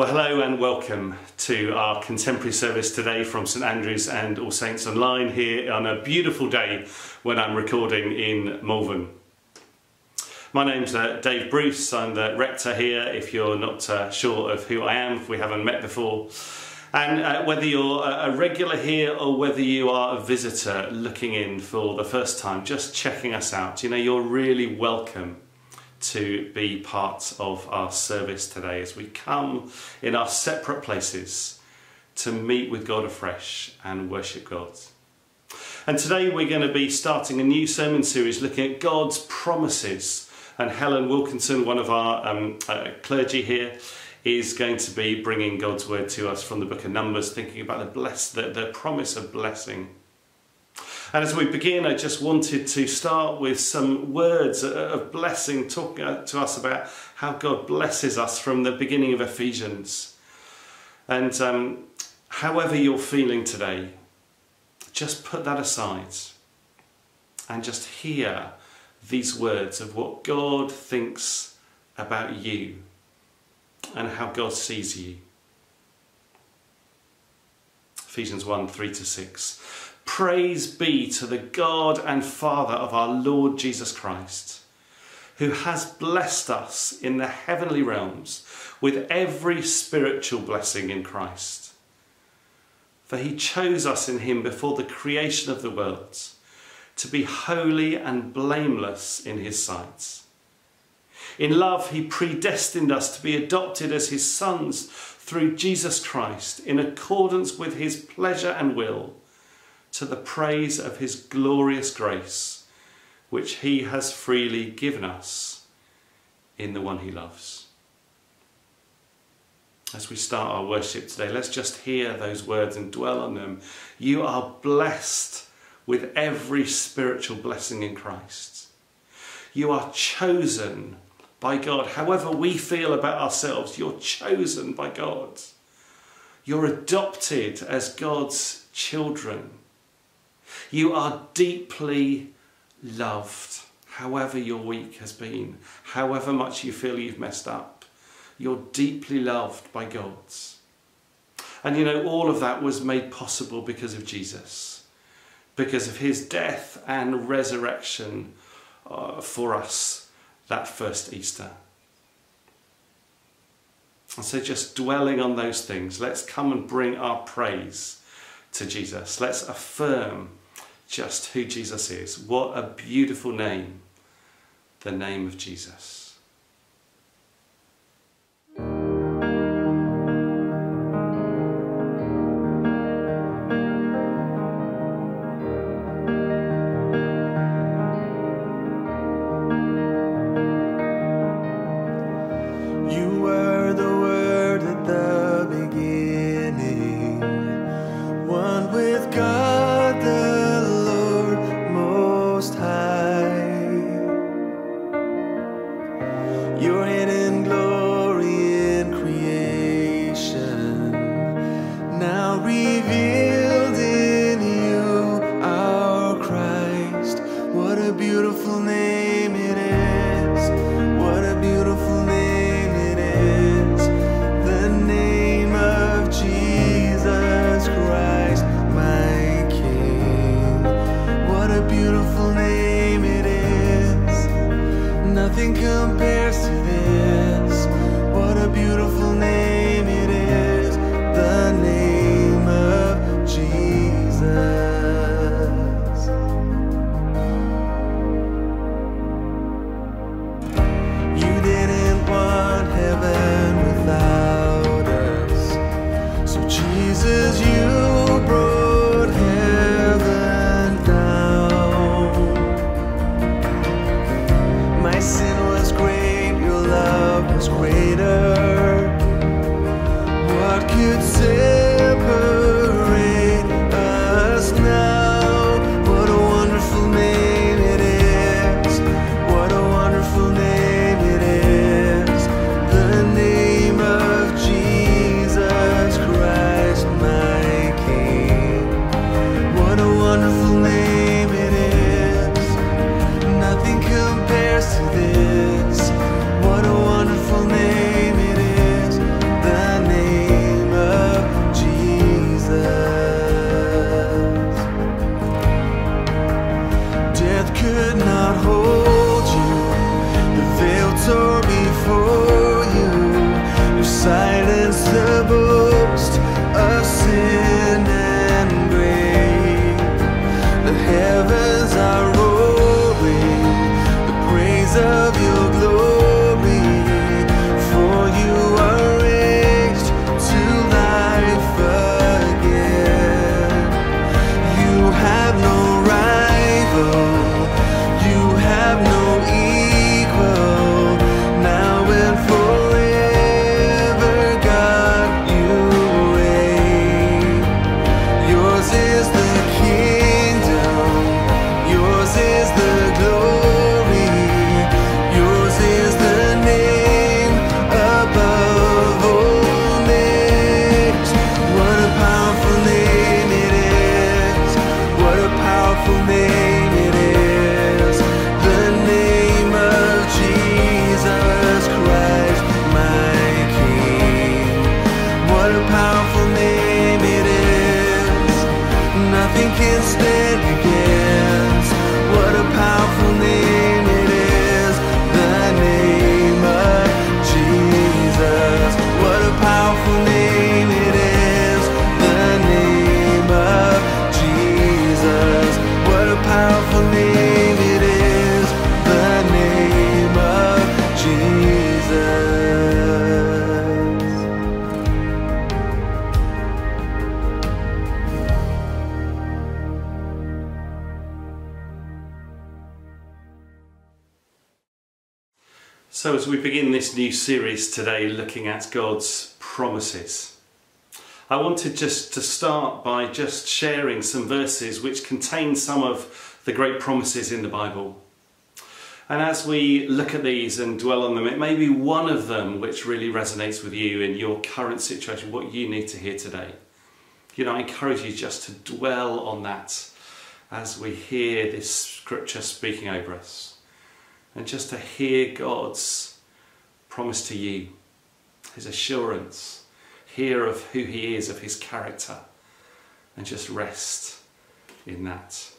Well, hello and welcome to our contemporary service today from St Andrews and All Saints Online here on a beautiful day when I'm recording in Malvern. My name's uh, Dave Bruce, I'm the rector here if you're not uh, sure of who I am, if we haven't met before. And uh, whether you're a regular here or whether you are a visitor looking in for the first time, just checking us out, you know, you're really welcome to be part of our service today as we come in our separate places to meet with God afresh and worship God. And today we're going to be starting a new sermon series looking at God's promises. And Helen Wilkinson, one of our um, uh, clergy here, is going to be bringing God's word to us from the book of Numbers, thinking about the, bless, the, the promise of blessing and as we begin, I just wanted to start with some words of blessing, talking to us about how God blesses us from the beginning of Ephesians. And um, however you're feeling today, just put that aside and just hear these words of what God thinks about you and how God sees you. Ephesians 1 3 to 6. Praise be to the God and Father of our Lord Jesus Christ, who has blessed us in the heavenly realms with every spiritual blessing in Christ. For he chose us in him before the creation of the world to be holy and blameless in his sight. In love, he predestined us to be adopted as his sons through Jesus Christ in accordance with his pleasure and will to the praise of his glorious grace, which he has freely given us in the one he loves. As we start our worship today, let's just hear those words and dwell on them. You are blessed with every spiritual blessing in Christ. You are chosen by God. However we feel about ourselves, you're chosen by God. You're adopted as God's children. You are deeply loved, however your week has been, however much you feel you've messed up. You're deeply loved by God. And you know, all of that was made possible because of Jesus, because of his death and resurrection uh, for us that first Easter. And so, just dwelling on those things, let's come and bring our praise to Jesus. Let's affirm just who Jesus is. What a beautiful name, the name of Jesus. We begin this new series today looking at God's promises, I wanted just to start by just sharing some verses which contain some of the great promises in the Bible. And as we look at these and dwell on them, it may be one of them which really resonates with you in your current situation, what you need to hear today. You know, I encourage you just to dwell on that as we hear this scripture speaking over us and just to hear God's promise to you, his assurance, hear of who he is, of his character, and just rest in that.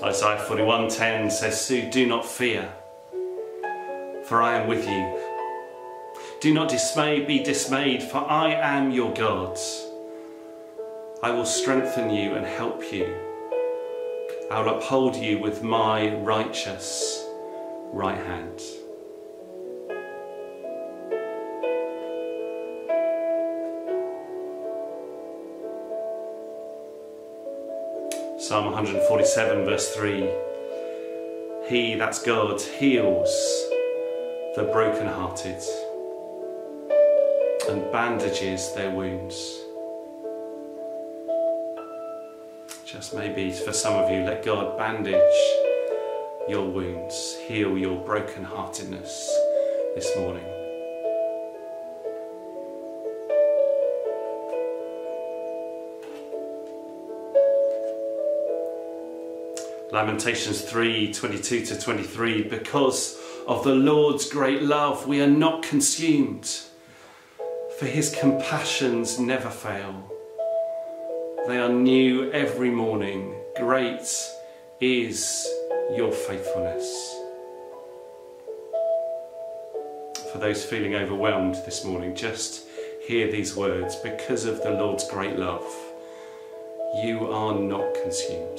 Isaiah 41:10 says, "Sue, do not fear, for I am with you. Do not dismay, be dismayed, for I am your God. I will strengthen you and help you. I will uphold you with my righteous right hand." Psalm 147, verse 3 He, that's God, heals the brokenhearted and bandages their wounds. Just maybe for some of you, let God bandage your wounds, heal your brokenheartedness this morning. Lamentations 3 22 to 23 Because of the Lord's great love, we are not consumed, for his compassions never fail. They are new every morning. Great is your faithfulness. For those feeling overwhelmed this morning, just hear these words because of the Lord's great love, you are not consumed.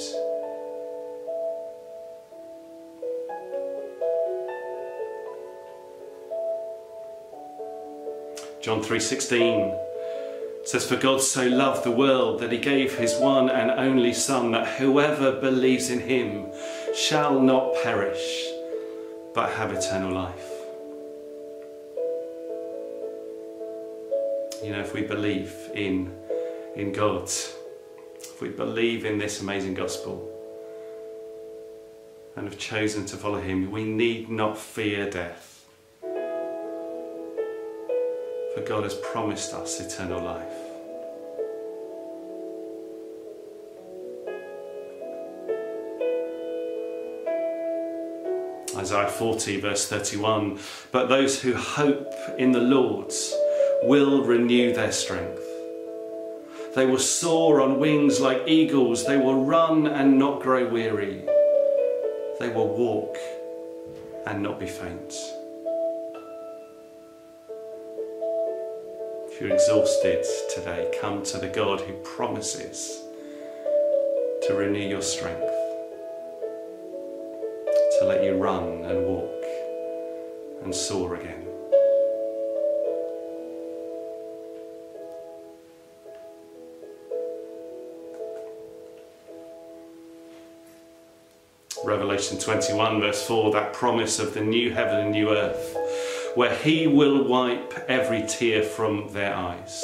John 3:16 says for God so loved the world that he gave his one and only son that whoever believes in him shall not perish but have eternal life. You know if we believe in in God if we believe in this amazing gospel and have chosen to follow him we need not fear death God has promised us eternal life. Isaiah 40, verse 31 But those who hope in the Lord will renew their strength. They will soar on wings like eagles. They will run and not grow weary. They will walk and not be faint. If you're exhausted today, come to the God who promises to renew your strength, to let you run and walk and soar again. Revelation 21, verse 4, that promise of the new heaven and new earth, where He will wipe every tear from their eyes.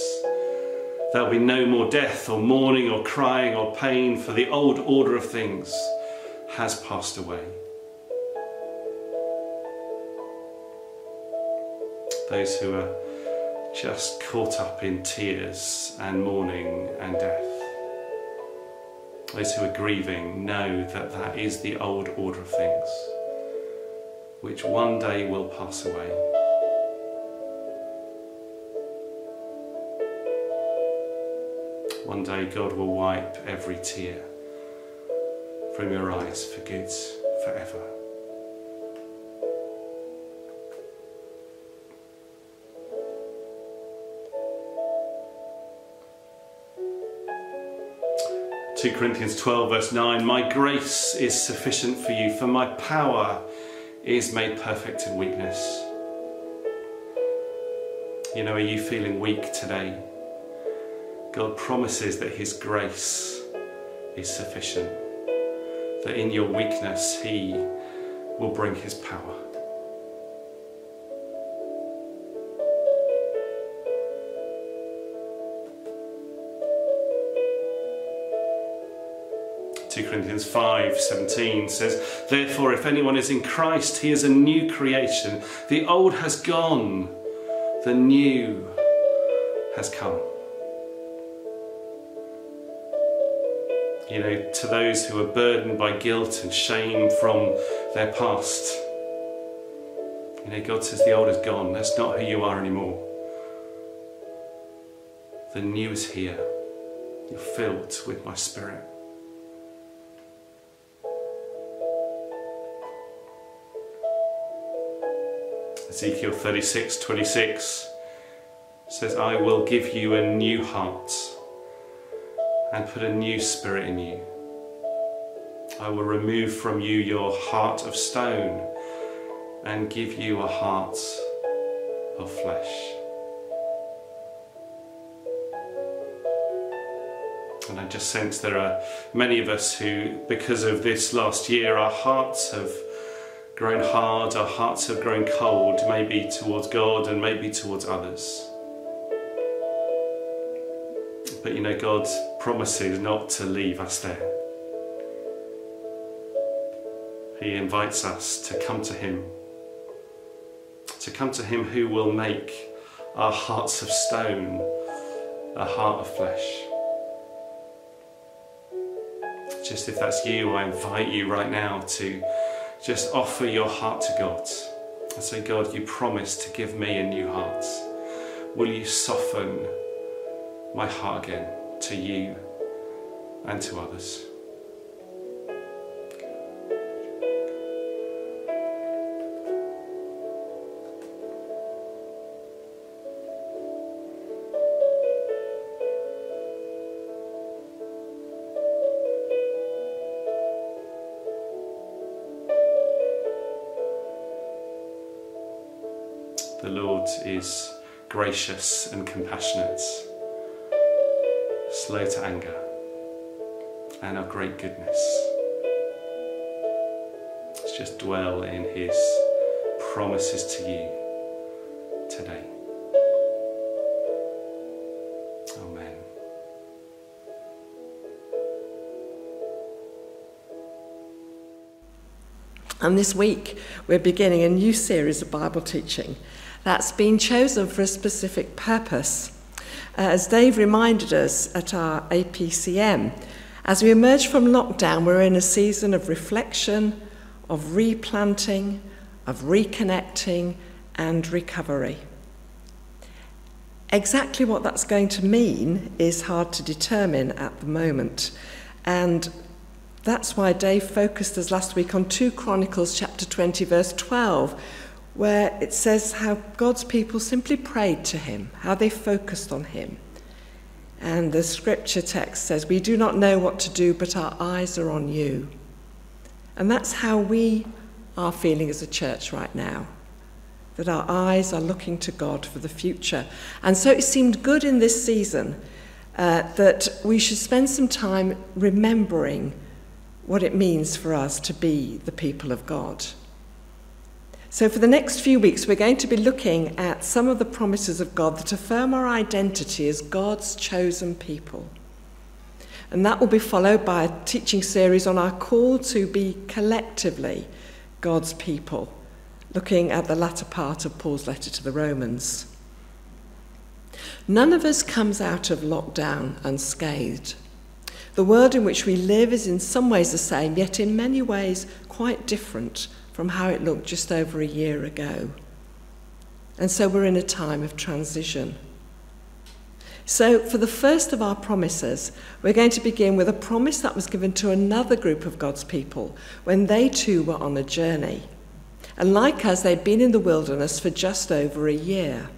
There'll be no more death, or mourning, or crying, or pain, for the old order of things has passed away. Those who are just caught up in tears and mourning and death those who are grieving know that that is the old order of things, which one day will pass away. One day God will wipe every tear from your eyes for good forever. 2 Corinthians 12, verse 9 My grace is sufficient for you, for my power is made perfect in weakness. You know, are you feeling weak today? God promises that His grace is sufficient, that in your weakness, He will bring His power. 2 Corinthians 5 17 says, Therefore, if anyone is in Christ, he is a new creation. The old has gone, the new has come. You know, to those who are burdened by guilt and shame from their past, you know, God says the old is gone. That's not who you are anymore. The new is here. You're filled with my spirit. Ezekiel 36 26 says, I will give you a new heart and put a new spirit in you. I will remove from you your heart of stone and give you a heart of flesh. And I just sense there are many of us who, because of this last year, our hearts have grown hard, our hearts have grown cold, maybe towards God and maybe towards others. But you know, God promises not to leave us there. He invites us to come to Him, to come to Him who will make our hearts of stone a heart of flesh. Just if that's you, I invite you right now to just offer your heart to God and say, God, you promised to give me a new heart. Will you soften my heart again to you and to others? Lord is gracious and compassionate, slow to anger, and of great goodness. Let's just dwell in His promises to you today. Amen. And this week, we're beginning a new series of Bible teaching that's been chosen for a specific purpose. Uh, as Dave reminded us at our APCM, as we emerge from lockdown, we're in a season of reflection, of replanting, of reconnecting, and recovery. Exactly what that's going to mean is hard to determine at the moment. And that's why Dave focused us last week on 2 Chronicles chapter 20, verse 12, where it says how God's people simply prayed to him, how they focused on him. And the scripture text says, We do not know what to do, but our eyes are on you. And that's how we are feeling as a church right now that our eyes are looking to God for the future. And so it seemed good in this season uh, that we should spend some time remembering what it means for us to be the people of God. So, for the next few weeks, we're going to be looking at some of the promises of God that affirm our identity as God's chosen people. And that will be followed by a teaching series on our call to be collectively God's people looking at the latter part of Paul's letter to the Romans. None of us comes out of lockdown unscathed. The world in which we live is in some ways the same, yet in many ways quite different from how it looked just over a year ago. And so we're in a time of transition. So, for the first of our promises, we're going to begin with a promise that was given to another group of God's people when they too were on a journey. And like us, they'd been in the wilderness for just over a year.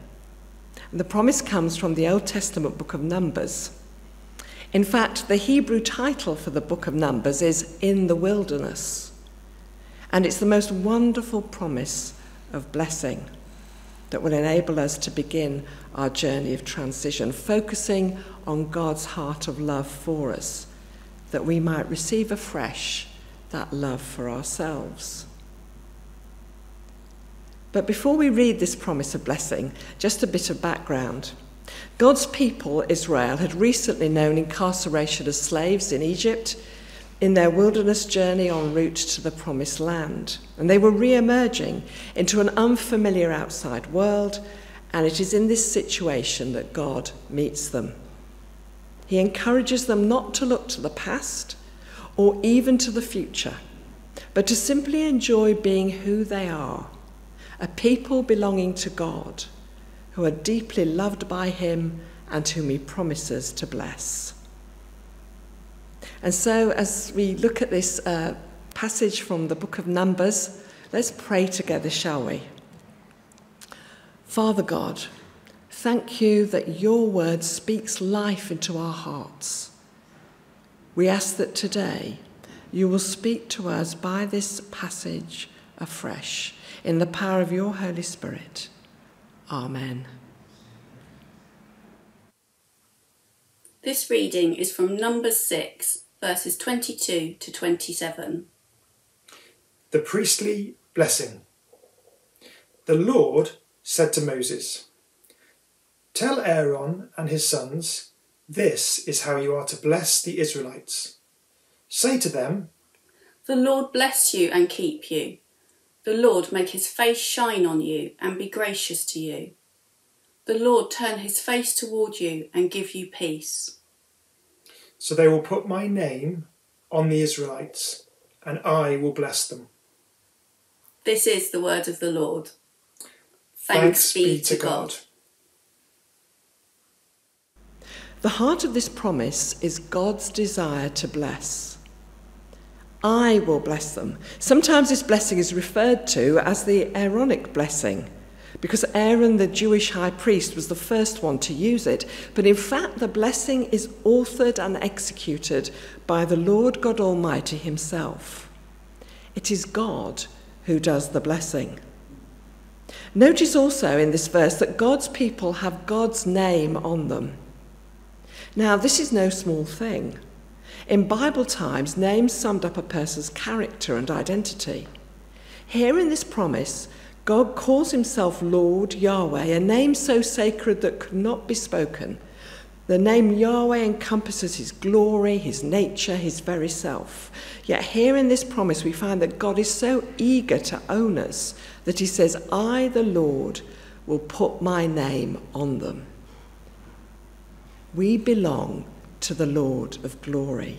And the promise comes from the Old Testament book of Numbers. In fact, the Hebrew title for the book of Numbers is In the Wilderness. And it's the most wonderful promise of blessing that will enable us to begin our journey of transition, focusing on God's heart of love for us, that we might receive afresh that love for ourselves. But before we read this promise of blessing, just a bit of background. God's people, Israel, had recently known incarceration as slaves in Egypt in their wilderness journey en route to the promised land. And they were re emerging into an unfamiliar outside world, and it is in this situation that God meets them. He encourages them not to look to the past or even to the future, but to simply enjoy being who they are a people belonging to God, who are deeply loved by Him and whom He promises to bless. And so, as we look at this uh, passage from the book of Numbers, let's pray together, shall we? Father God, thank you that your word speaks life into our hearts. We ask that today you will speak to us by this passage afresh in the power of your Holy Spirit. Amen. This reading is from Numbers 6, verses 22 to 27. The priestly blessing. The Lord said to Moses, Tell Aaron and his sons, this is how you are to bless the Israelites. Say to them, The Lord bless you and keep you. The Lord make his face shine on you and be gracious to you. The Lord turn his face toward you and give you peace. So they will put my name on the Israelites, and I will bless them. This is the word of the Lord. Thanks, be to God. The heart of this promise is God's desire to bless. I will bless them. Sometimes this blessing is referred to as the Aaronic blessing because Aaron, the Jewish high priest, was the first one to use it. But in fact, the blessing is authored and executed by the Lord God Almighty Himself. It is God who does the blessing. Notice also in this verse that God's people have God's name on them. Now, this is no small thing. In Bible times, names summed up a person's character and identity. Here in this promise, God calls himself Lord Yahweh, a name so sacred that could not be spoken. The name Yahweh encompasses his glory, his nature, his very self. Yet here in this promise, we find that God is so eager to own us that he says, I, the Lord, will put my name on them. We belong to the Lord of glory.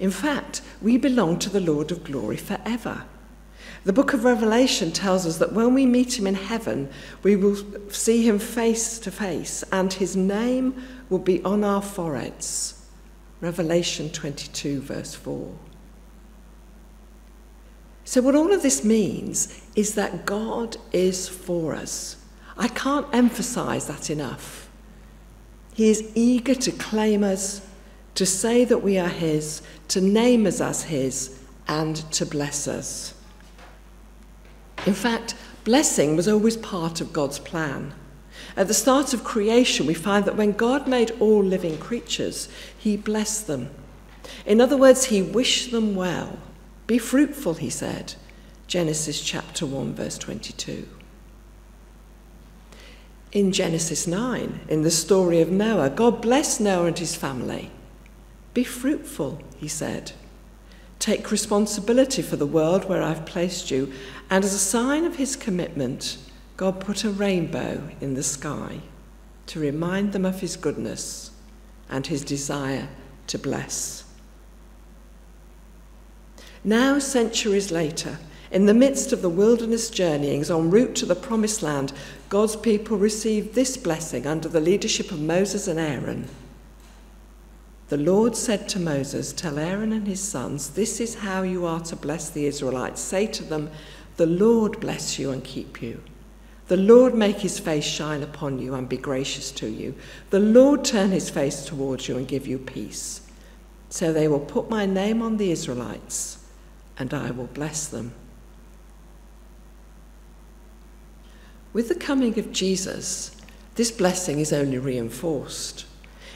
In fact, we belong to the Lord of glory forever. The book of Revelation tells us that when we meet him in heaven, we will see him face to face, and his name will be on our foreheads. Revelation 22, verse 4. So, what all of this means is that God is for us. I can't emphasize that enough. He is eager to claim us, to say that we are His, to name us as His, and to bless us. In fact, blessing was always part of God's plan. At the start of creation, we find that when God made all living creatures, He blessed them. In other words, He wished them well. Be fruitful, He said. Genesis chapter 1, verse 22. In Genesis 9, in the story of Noah, God blessed Noah and his family. Be fruitful, he said. Take responsibility for the world where I've placed you. And as a sign of his commitment, God put a rainbow in the sky to remind them of his goodness and his desire to bless. Now, centuries later, in the midst of the wilderness journeyings en route to the promised land, God's people received this blessing under the leadership of Moses and Aaron. The Lord said to Moses, Tell Aaron and his sons, this is how you are to bless the Israelites. Say to them, The Lord bless you and keep you. The Lord make his face shine upon you and be gracious to you. The Lord turn his face towards you and give you peace. So they will put my name on the Israelites, and I will bless them. With the coming of Jesus, this blessing is only reinforced.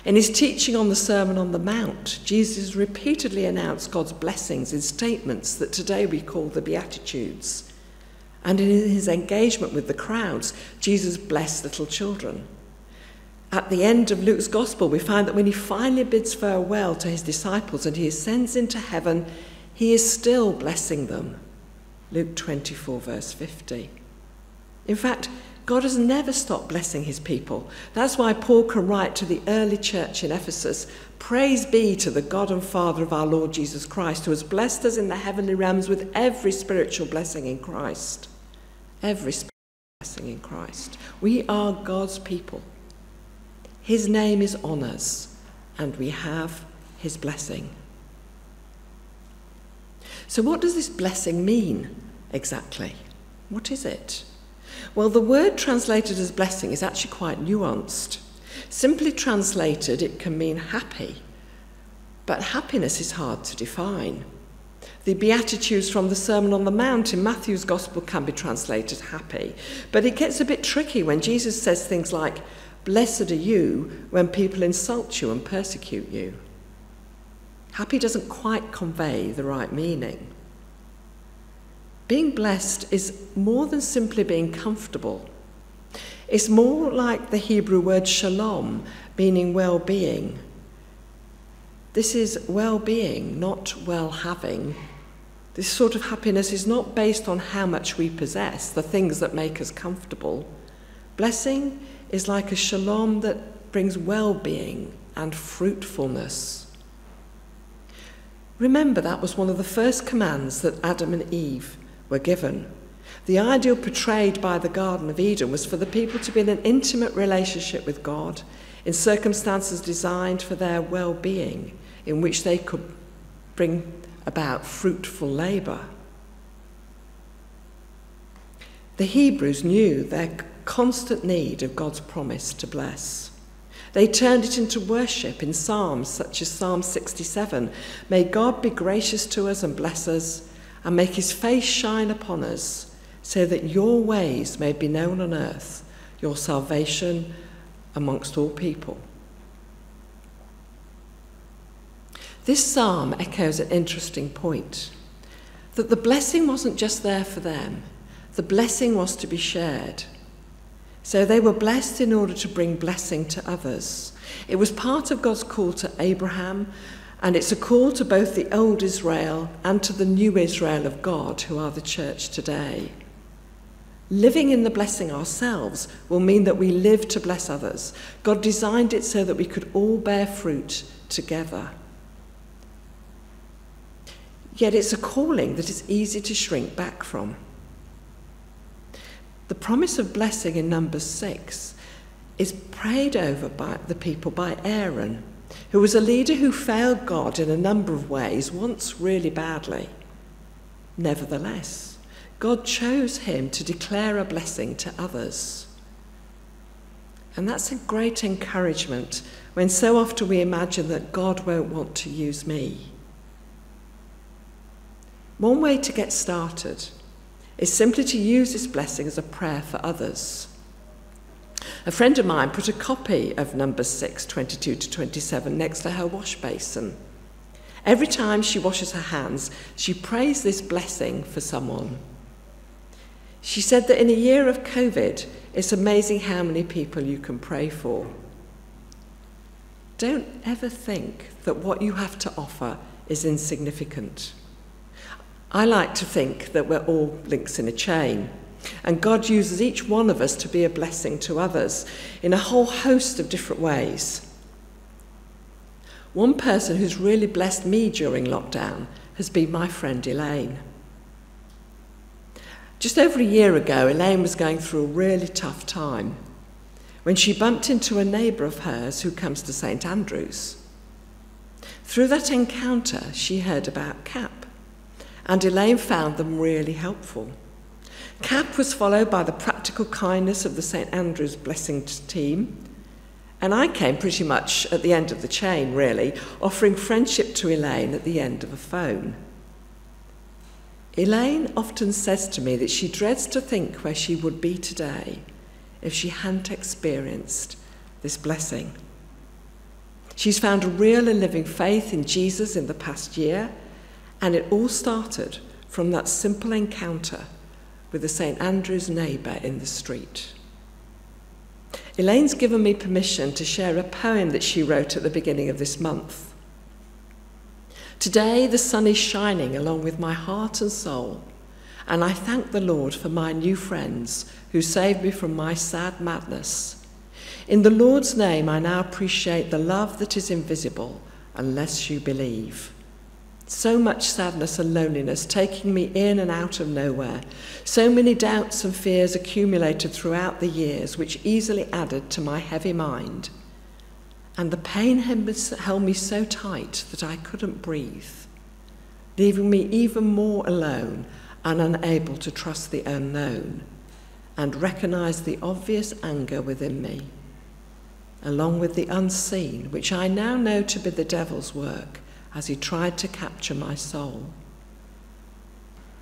In his teaching on the Sermon on the Mount, Jesus repeatedly announced God's blessings in statements that today we call the Beatitudes. And in his engagement with the crowds, Jesus blessed little children. At the end of Luke's Gospel, we find that when he finally bids farewell to his disciples and he ascends into heaven, he is still blessing them. Luke 24, verse 50. In fact, God has never stopped blessing his people. That's why Paul can write to the early church in Ephesus Praise be to the God and Father of our Lord Jesus Christ, who has blessed us in the heavenly realms with every spiritual blessing in Christ. Every blessing in Christ. We are God's people. His name is on us, and we have his blessing. So, what does this blessing mean exactly? What is it? Well, the word translated as blessing is actually quite nuanced. Simply translated, it can mean happy, but happiness is hard to define. The Beatitudes from the Sermon on the Mount in Matthew's Gospel can be translated happy, but it gets a bit tricky when Jesus says things like, Blessed are you when people insult you and persecute you. Happy doesn't quite convey the right meaning. Being blessed is more than simply being comfortable. It's more like the Hebrew word shalom, meaning well being. This is well being, not well having. This sort of happiness is not based on how much we possess, the things that make us comfortable. Blessing is like a shalom that brings well being and fruitfulness. Remember, that was one of the first commands that Adam and Eve were given. The ideal portrayed by the Garden of Eden was for the people to be in an intimate relationship with God in circumstances designed for their well being, in which they could bring about fruitful labour. The Hebrews knew their constant need of God's promise to bless. They turned it into worship in Psalms such as Psalm 67 May God be gracious to us and bless us and make his face shine upon us, so that your ways may be known on earth, your salvation amongst all people. This psalm echoes an interesting point that the blessing wasn't just there for them, the blessing was to be shared. So they were blessed in order to bring blessing to others. It was part of God's call to Abraham and it's a call to both the old Israel and to the new Israel of God, who are the church today. Living in the blessing ourselves will mean that we live to bless others. God designed it so that we could all bear fruit together. Yet it's a calling that is easy to shrink back from. The promise of blessing in Numbers 6 is prayed over by the people by Aaron, who was a leader who failed God in a number of ways, once really badly. Nevertheless, God chose him to declare a blessing to others. And that's a great encouragement when so often we imagine that God won't want to use me. One way to get started is simply to use this blessing as a prayer for others. A friend of mine put a copy of number 6, 22 to 27, next to her wash basin. Every time she washes her hands, she prays this blessing for someone. She said that in a year of COVID, it's amazing how many people you can pray for. Don't ever think that what you have to offer is insignificant. I like to think that we're all links in a chain, and God uses each one of us to be a blessing to others in a whole host of different ways. One person who's really blessed me during lockdown has been my friend Elaine. Just over a year ago, Elaine was going through a really tough time when she bumped into a neighbour of hers who comes to St Andrews. Through that encounter, she heard about CAP and Elaine found them really helpful. CAP was followed by the practical kindness of the St Andrews Blessing team, and I came pretty much at the end of the chain, really, offering friendship to Elaine at the end of a phone. Elaine often says to me that she dreads to think where she would be today if she hadn't experienced this blessing. She's found a real and living faith in Jesus in the past year and it all started from that simple encounter with the St. Andrew's neighbour in the street. Elaine's given me permission to share a poem that she wrote at the beginning of this month. Today the sun is shining along with my heart and soul, and I thank the Lord for my new friends who saved me from my sad madness. In the Lord's name, I now appreciate the love that is invisible unless you believe. So much sadness and loneliness taking me in and out of nowhere. So many doubts and fears accumulated throughout the years, which easily added to my heavy mind. And the pain held me so tight that I couldn't breathe, leaving me even more alone and unable to trust the unknown and recognize the obvious anger within me, along with the unseen, which I now know to be the devil's work as he tried to capture my soul.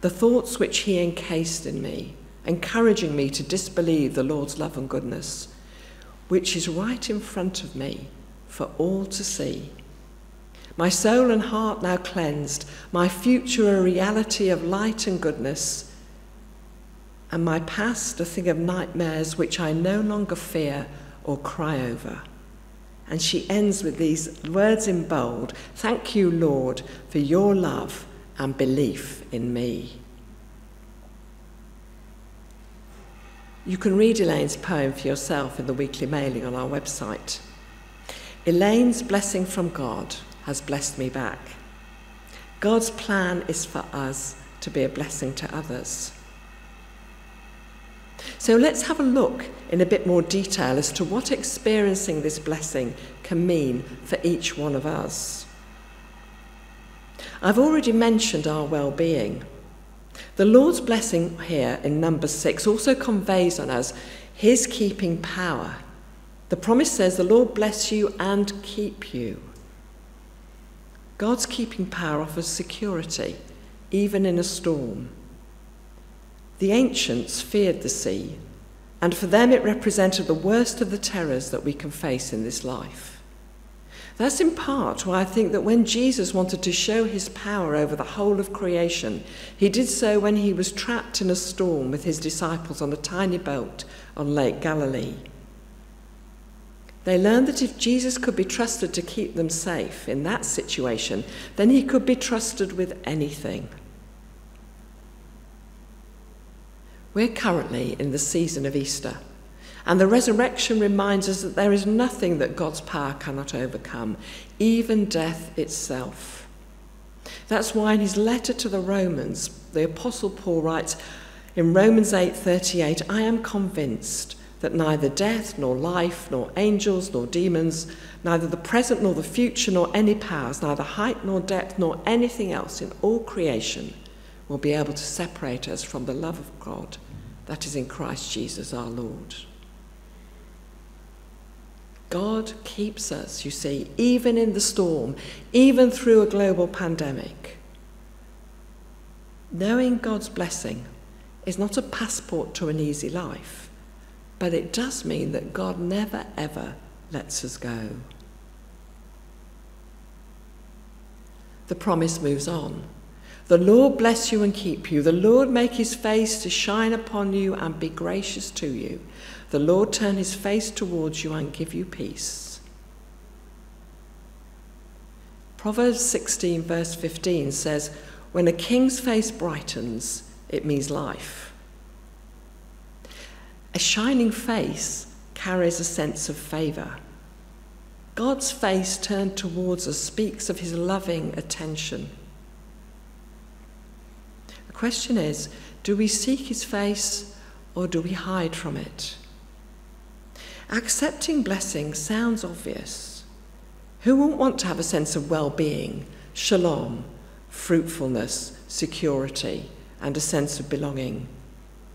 The thoughts which he encased in me, encouraging me to disbelieve the Lord's love and goodness, which is right in front of me for all to see. My soul and heart now cleansed, my future a reality of light and goodness, and my past a thing of nightmares which I no longer fear or cry over. And she ends with these words in bold Thank you, Lord, for your love and belief in me. You can read Elaine's poem for yourself in the weekly mailing on our website. Elaine's blessing from God has blessed me back. God's plan is for us to be a blessing to others. So let's have a look in a bit more detail as to what experiencing this blessing can mean for each one of us. I've already mentioned our well being. The Lord's blessing here in number six also conveys on us his keeping power. The promise says, The Lord bless you and keep you. God's keeping power offers security, even in a storm. The ancients feared the sea, and for them it represented the worst of the terrors that we can face in this life. That's in part why I think that when Jesus wanted to show his power over the whole of creation, he did so when he was trapped in a storm with his disciples on a tiny boat on Lake Galilee. They learned that if Jesus could be trusted to keep them safe in that situation, then he could be trusted with anything. We're currently in the season of Easter, and the resurrection reminds us that there is nothing that God's power cannot overcome, even death itself. That's why in his letter to the Romans, the apostle Paul writes in Romans 8:38, I am convinced that neither death nor life nor angels nor demons, neither the present nor the future nor any powers, neither height nor depth nor anything else in all creation will be able to separate us from the love of God that is in Christ Jesus our Lord. God keeps us, you see, even in the storm, even through a global pandemic. Knowing God's blessing is not a passport to an easy life, but it does mean that God never ever lets us go. The promise moves on. The Lord bless you and keep you. The Lord make his face to shine upon you and be gracious to you. The Lord turn his face towards you and give you peace. Proverbs 16, verse 15 says, When a king's face brightens, it means life. A shining face carries a sense of favour. God's face turned towards us speaks of his loving attention. Question is do we seek his face or do we hide from it? Accepting blessing sounds obvious. Who won't want to have a sense of well being, shalom, fruitfulness, security, and a sense of belonging?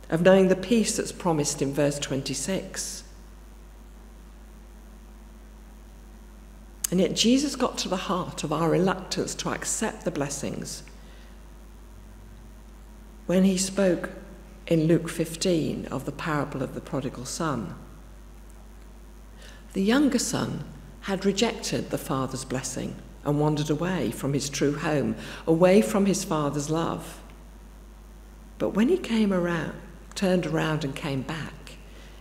Of knowing the peace that's promised in verse 26. And yet, Jesus got to the heart of our reluctance to accept the blessings when he spoke in Luke 15 of the parable of the prodigal son. The younger son had rejected the father's blessing and wandered away from his true home, away from his father's love. But when he came around, turned around and came back,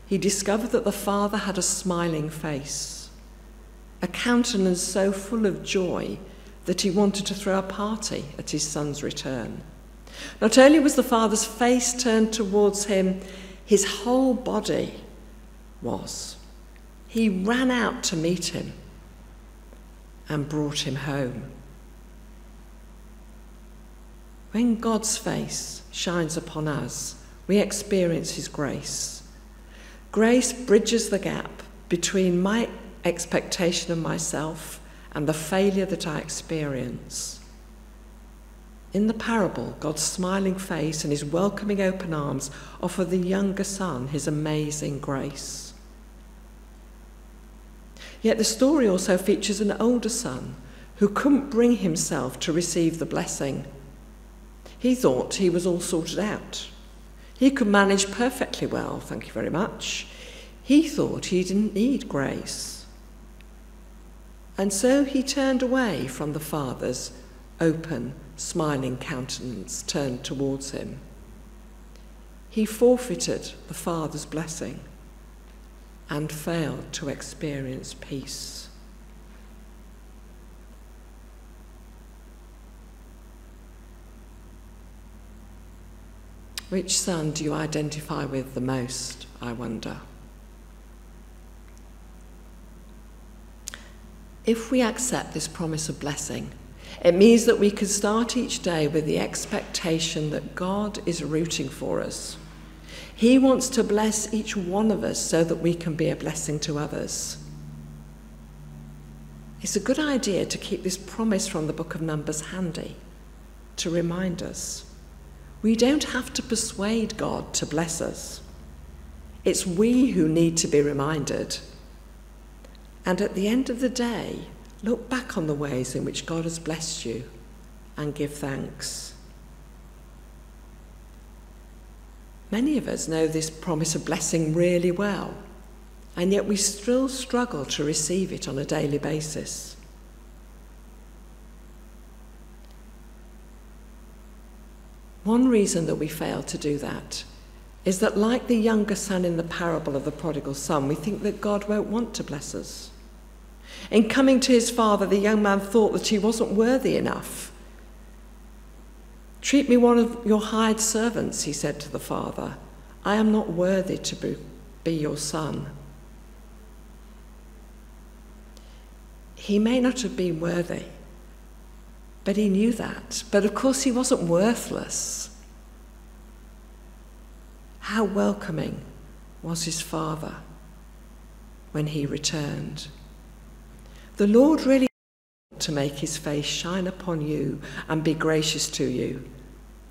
he discovered that the father had a smiling face, a countenance so full of joy that he wanted to throw a party at his son's return. Not only was the father's face turned towards him, his whole body was. He ran out to meet him and brought him home. When God's face shines upon us, we experience His grace. Grace bridges the gap between my expectation of myself and the failure that I experience. In the parable, God's smiling face and his welcoming open arms offer the younger son his amazing grace. Yet the story also features an older son who couldn't bring himself to receive the blessing. He thought he was all sorted out. He could manage perfectly well, thank you very much. He thought he didn't need grace. And so he turned away from the Father's open, smiling countenance turned towards him. He forfeited the Father's blessing and failed to experience peace. Which son do you identify with the most, I wonder? If we accept this promise of blessing, it means that we can start each day with the expectation that God is rooting for us he wants to bless each one of us so that we can be a blessing to others. It's a good idea to keep this promise from the book of Numbers handy to remind us. We don't have to persuade God to bless us. It's we who need to be reminded. And at the end of the day, look back on the ways in which God has blessed you and give thanks. Many of us know this promise of blessing really well, and yet we still struggle to receive it on a daily basis. One reason that we fail to do that is that, like the younger son in the parable of the prodigal son, we think that God won't want to bless us. In coming to his father, the young man thought that he wasn't worthy enough Treat me one of your hired servants, he said to the father. I am not worthy to be, your son. He may not have been worthy, But he knew that. But of course, he wasn't worthless. How welcoming was his father when he returned. The Lord really to make his face shine upon you and be gracious to you.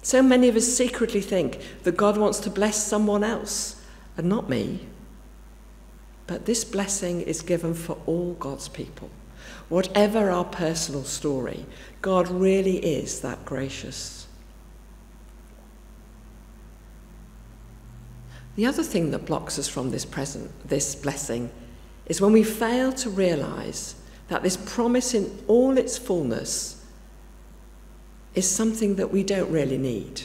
So many of us secretly think that God wants to bless someone else and not me. But this blessing is given for all God's people. Whatever our personal story, God really is that gracious. The other thing that blocks us from this present, this blessing, is when we fail to realize that this promise in all its fullness is something that we don't really need.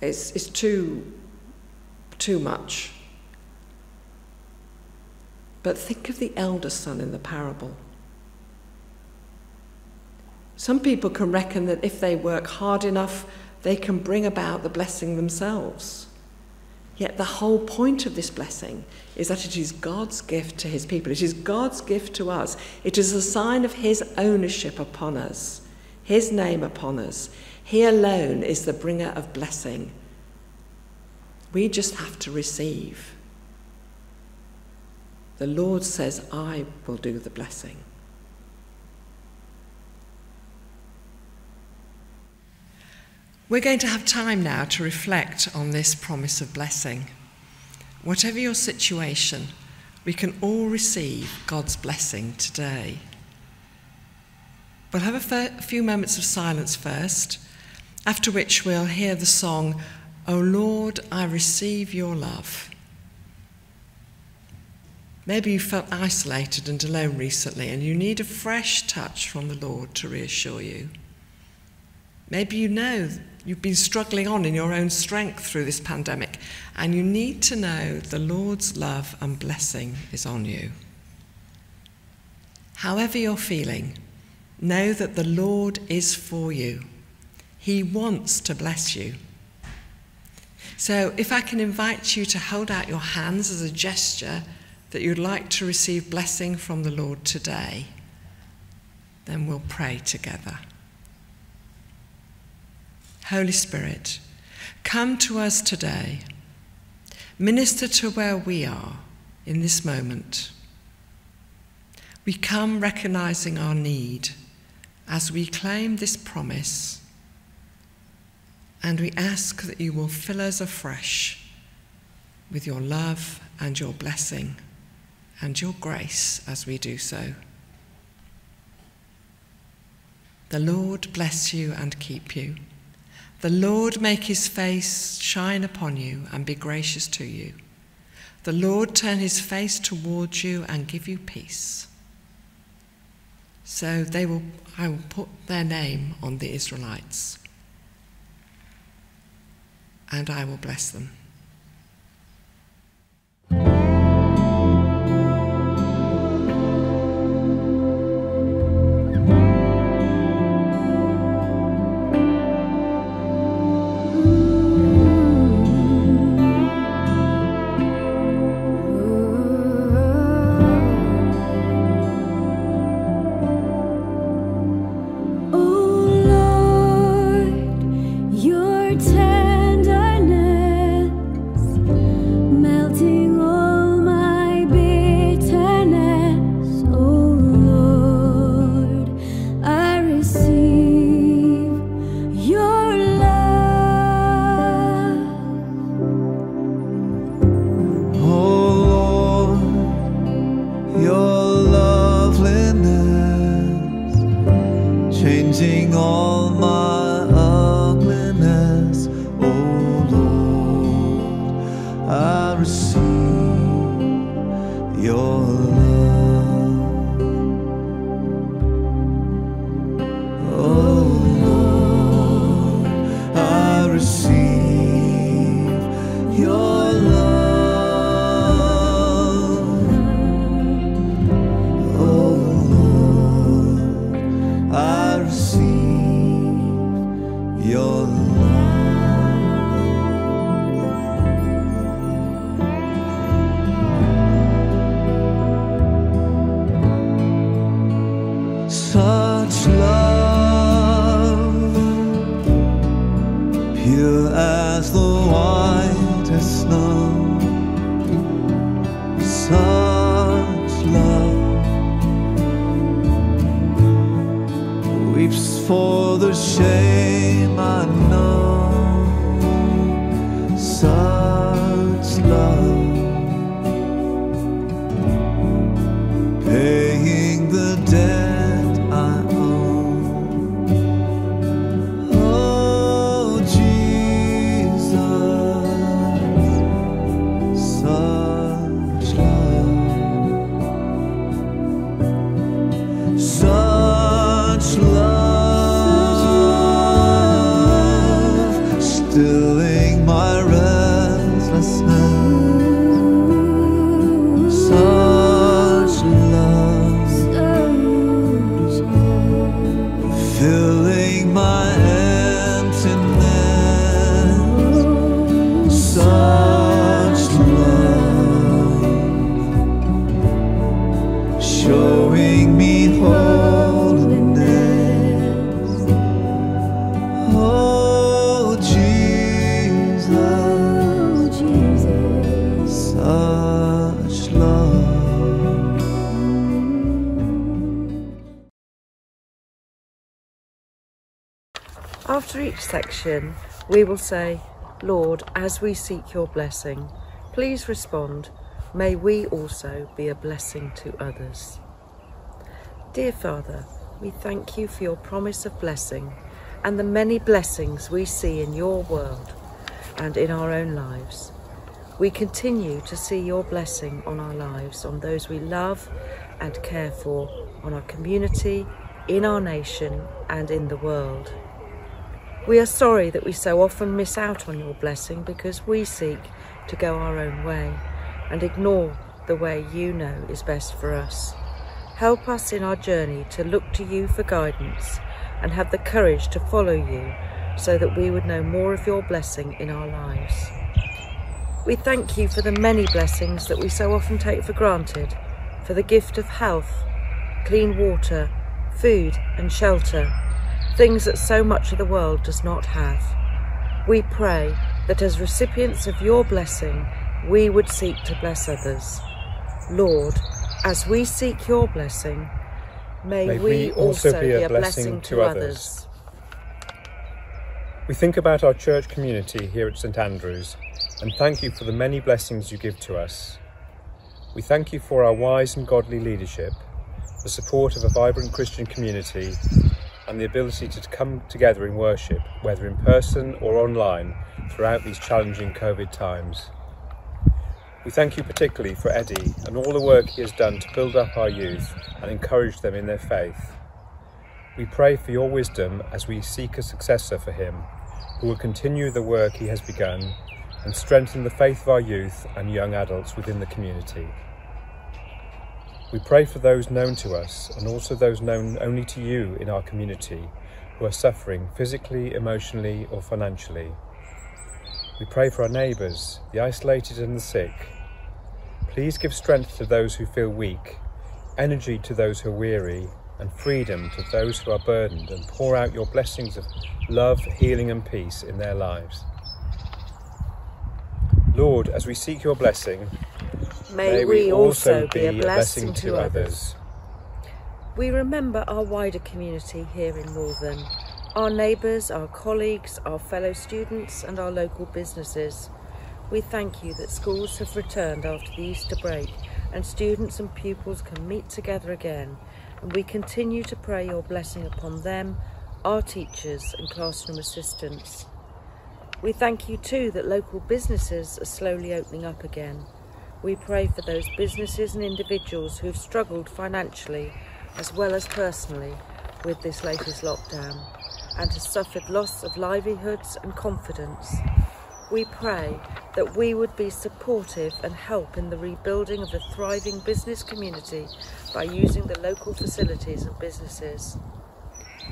It's, it's too, too much. But think of the elder son in the parable. Some people can reckon that if they work hard enough, they can bring about the blessing themselves. Yet the whole point of this blessing is that it is God's gift to his people. It is God's gift to us. It is a sign of his ownership upon us, his name upon us. He alone is the bringer of blessing. We just have to receive. The Lord says, I will do the blessing. We're going to have time now to reflect on this promise of blessing. Whatever your situation, we can all receive God's blessing today. We'll have a few moments of silence first, after which we'll hear the song, O Lord, I receive your love. Maybe you felt isolated and alone recently and you need a fresh touch from the Lord to reassure you. Maybe you know you've been struggling on in your own strength through this pandemic and you need to know the Lord's love and blessing is on you. However, you're feeling, know that the Lord is for you. He wants to bless you. So, if I can invite you to hold out your hands as a gesture that you'd like to receive blessing from the Lord today, then we'll pray together. Holy Spirit, come to us today. Minister to where we are in this moment. We come recognizing our need as we claim this promise, and we ask that you will fill us afresh with your love and your blessing and your grace as we do so. The Lord bless you and keep you. The Lord make his face shine upon you and be gracious to you. The Lord turn his face towards you and give you peace. So they will, I will put their name on the Israelites and I will bless them. Section, we will say, Lord, as we seek your blessing, please respond, may we also be a blessing to others. Dear Father, we thank you for your promise of blessing and the many blessings we see in your world and in our own lives. We continue to see your blessing on our lives, on those we love and care for, on our community, in our nation, and in the world. We are sorry that we so often miss out on your blessing because we seek to go our own way and ignore the way you know is best for us. Help us in our journey to look to you for guidance and have the courage to follow you so that we would know more of your blessing in our lives. We thank you for the many blessings that we so often take for granted, for the gift of health, clean water, food and shelter, things that so much of the world does not have. We pray that as recipients of your blessing, we would seek to bless others. Lord, as we seek your blessing, may, May we, we also be a blessing, to others. We think about our church community here at St Andrews and thank you for the many blessings you give to us. We thank you for our wise and godly leadership, the support of a vibrant Christian community, and the ability to come together in worship, whether in person or online, throughout these challenging COVID times. We thank you particularly for Eddie and all the work he has done to build up our youth and encourage them in their faith. We pray for your wisdom as we seek a successor for him, who will continue the work he has begun and strengthen the faith of our youth and young adults within the community. We pray for those known to us and also those known only to you in our community who are suffering physically, emotionally, or financially. We pray for our neighbours, the isolated and the sick. Please give strength to those who feel weak, energy to those who are weary, and freedom to those who are burdened, and pour out your blessings of love, healing, and peace in their lives. Lord, as we seek your blessing, May, we also be a blessing, to others. We remember our wider community here in Malvern, our neighbours, our colleagues, our fellow students, and our local businesses. We thank you that schools have returned after the Easter break and students and pupils can meet together again. And we continue to pray your blessing upon them, our teachers, and classroom assistants. We thank you too that local businesses are slowly opening up again. We pray for those businesses and individuals who have struggled financially as well as personally with this latest lockdown and have suffered loss of livelihoods and confidence. We pray that we would be supportive and help in the rebuilding of a thriving business community by using the local facilities and businesses.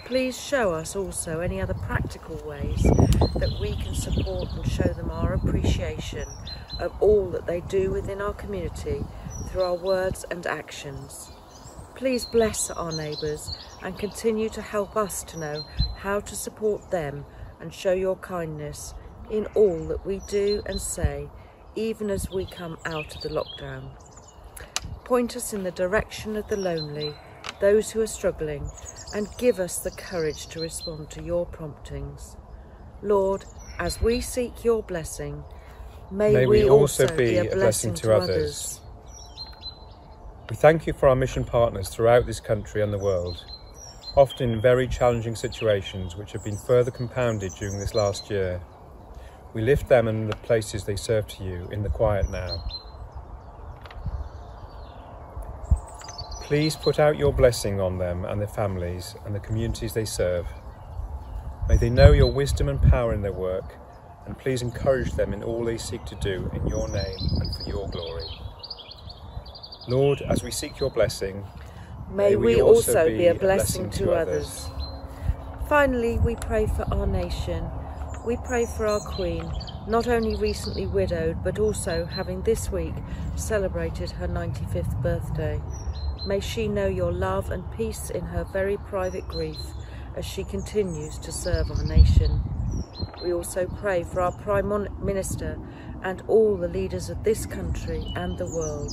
Please show us also any other practical ways that we can support and show them our appreciation of all that they do within our community through our words and actions. Please bless our neighbours and continue to help us to know how to support them and show your kindness in all that we do and say, even as we come out of the lockdown. Point us in the direction of the lonely, those who are struggling, and give us the courage to respond to your promptings. Lord, as we seek your blessing, may, May we, we also also be a blessing to others. We thank you for our mission partners throughout this country and the world, often in very challenging situations which have been further compounded during this last year. We lift them and the places they serve to you in the quiet now. Please put out your blessing on them and their families and the communities they serve. May they know your wisdom and power in their work, and please encourage them in all they seek to do in your name and for your glory. Lord, as we seek your blessing, May, we, also be a blessing, to others. Finally, we pray for our nation. We pray for our Queen, not only recently widowed, but also having this week celebrated her 95th birthday. May she know your love and peace in her very private grief as she continues to serve our nation. We also pray for our Prime Minister and all the leaders of this country and the world.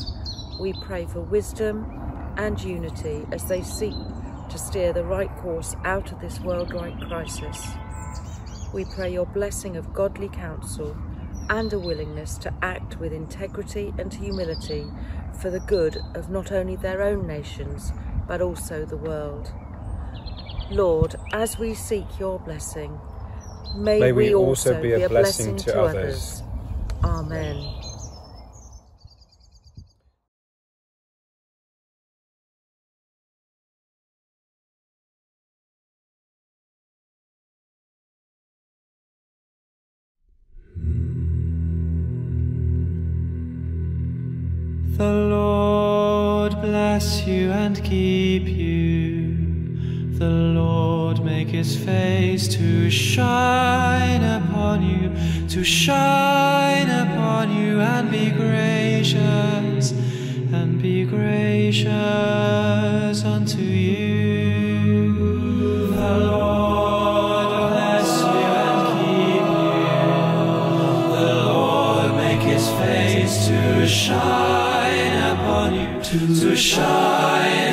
We pray for wisdom and unity as they seek to steer the right course out of this worldwide crisis. We pray your blessing of godly counsel and a willingness to act with integrity and humility for the good of not only their own nations but also the world. Lord, as we seek your blessing, may, May we also also be a blessing to others. Amen. Keep you. The Lord make his face to shine upon you, to shine upon you and be gracious, and be gracious unto you. The Lord bless you and keep you. The Lord make his face to shine upon you, to shine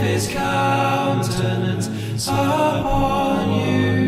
his countenance upon you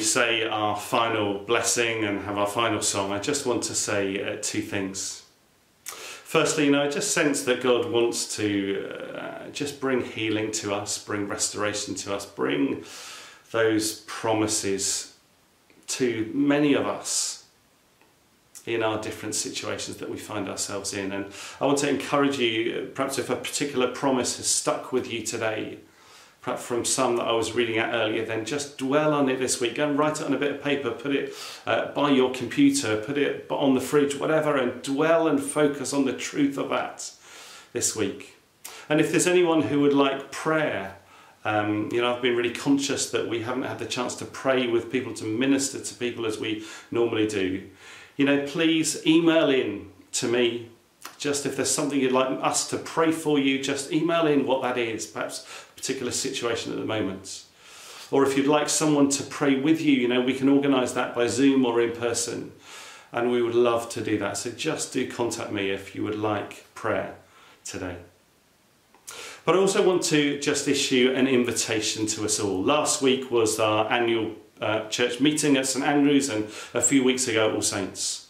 we say our final blessing and have our final song, I just want to say uh, two things. Firstly, you know, I just sense that God wants to uh, just bring healing to us, bring restoration to us, bring those promises to many of us in our different situations that we find ourselves in. And I want to encourage you, uh, perhaps if a particular promise has stuck with you today, from some that I was reading out earlier, then just dwell on it this week. Go and write it on a bit of paper, put it uh, by your computer, put it on the fridge, whatever, and dwell and focus on the truth of that this week. And if there's anyone who would like prayer, um, you know, I've been really conscious that we haven't had the chance to pray with people, to minister to people as we normally do. You know, please email in to me Just if there's something you'd like us to pray for you, just email in what that is, perhaps particular situation at the moment. Or if you'd like someone to pray with you, you know, we can organise that by Zoom or in person. And we would love to do that. So just do contact me if you would like prayer today. But I also want to just issue an invitation to us all. Last week was our annual uh, church meeting at St Andrews and a few weeks ago at All Saints.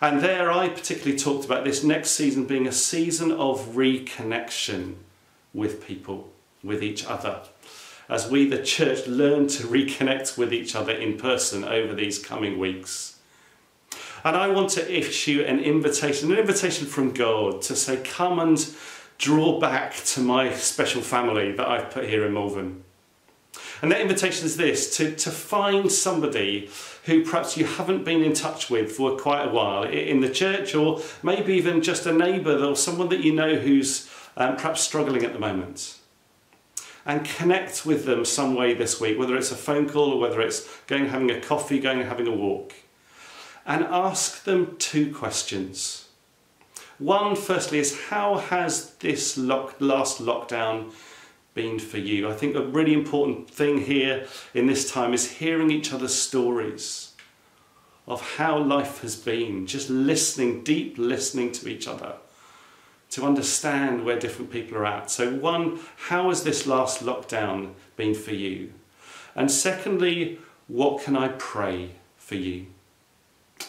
And there I particularly talked about this next season being a season of reconnection with people, with each other. As we, the church, learn to reconnect with each other in person over these coming weeks. And I want to issue an invitation, an invitation from God to say, come and draw back to my special family that I've put here in Malvern. And that invitation is this to, to find somebody who perhaps you haven't been in touch with for quite a while in the church, or maybe even just a neighbour or someone that you know who's um, perhaps struggling at the moment. And connect with them some way this week, whether it's a phone call or whether it's going having a coffee, going having a walk. And ask them two questions. One, firstly, is how has this lock, last lockdown been for you. I think a really important thing here in this time is hearing each other's stories of how life has been, just listening, deep listening to each other to understand where different people are at. So, one, how has this last lockdown been for you? And secondly, what can I pray for you?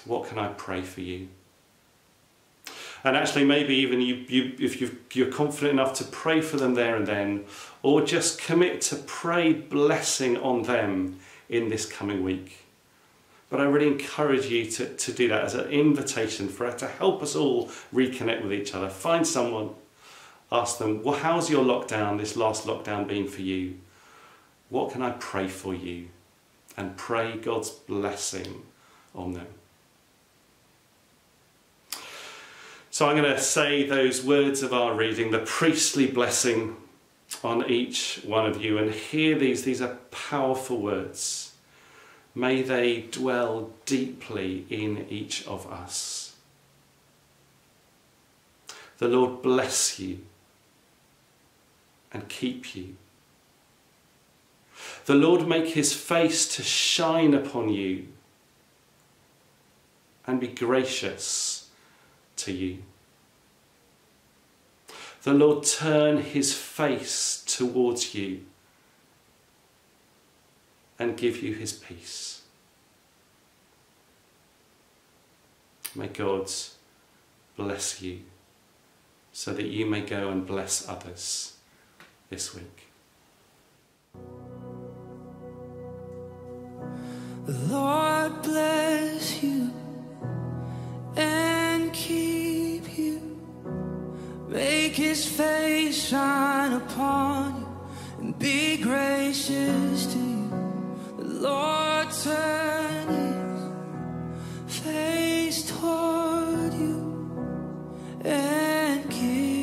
What can I pray for you? And actually, maybe even you, you if you you're confident enough to pray for them there and then, or just commit to pray blessing on them in this coming week. But I really encourage you to, to do that as an invitation for us to help us all reconnect with each other. Find someone, ask them, well, how's your lockdown, this last lockdown, been for you? What can I pray for you? And pray God's blessing on them. So I'm going to say those words of our reading, the priestly blessing on each one of you, and hear these. These are powerful words. May they dwell deeply in each of us. The Lord bless you and keep you. The Lord make his face to shine upon you and be gracious to you. The Lord turn his face towards you and give you his peace. May God bless you so that you may go and bless others this week. The Lord bless you and keep you. Make his face shine upon you and be gracious to you. Lord turn his face toward you and give